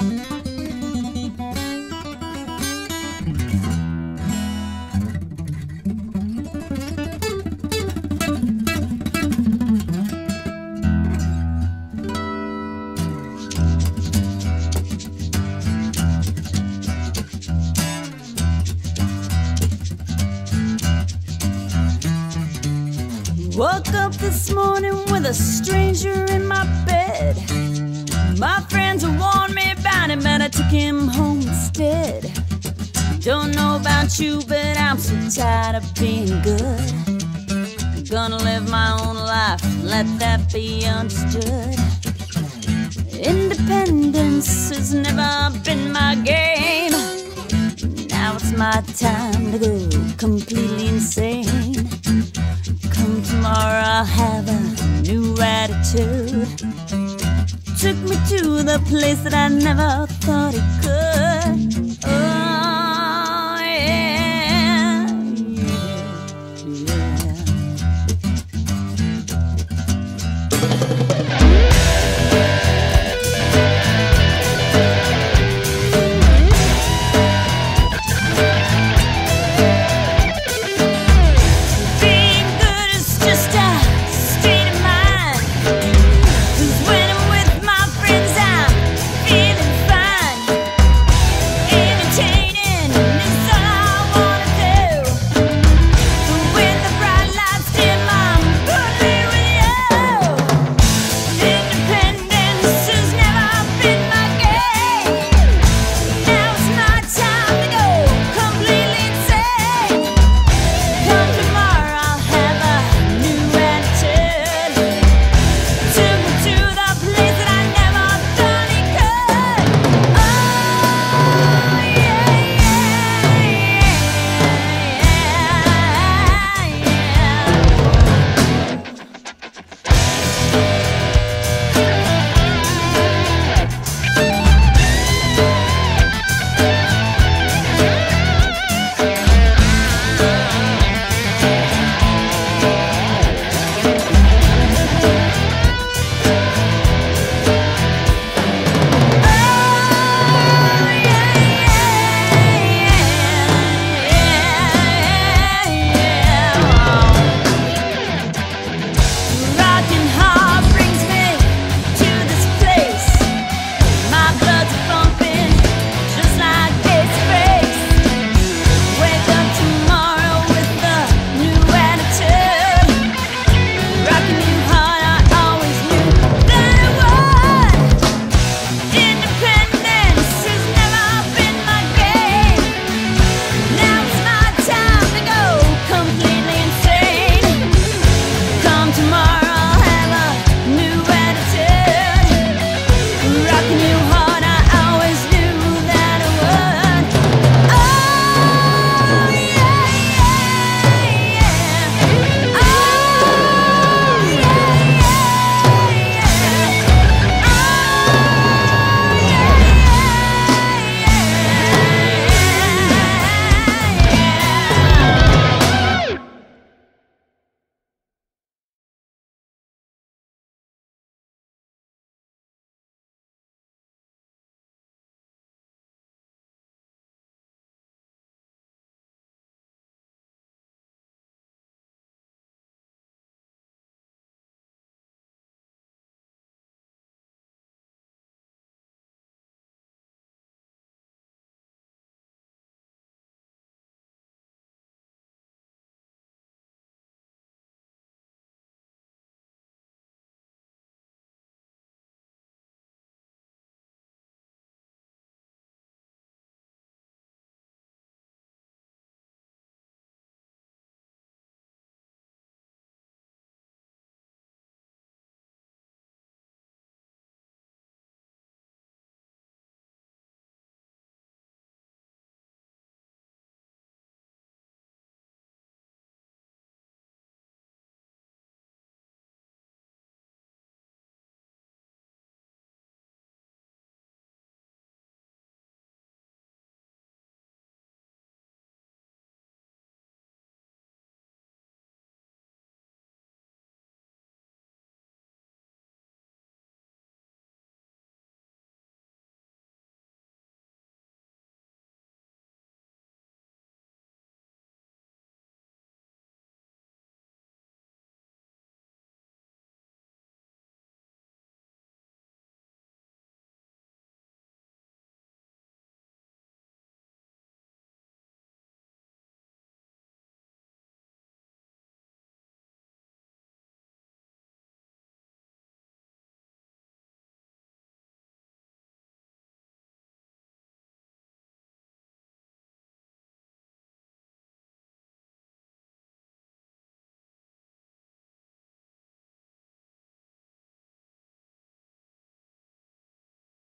Woke up this morning with a stranger in my bed. My friends warned took him home instead. Don't know about you, but I'm so tired of being good. I'm Gonna live my own life, let that be understood. Independence has never been my game. Now it's my time to go completely insane. Come tomorrow, I'll have a new attitude. To the place that I never thought it could.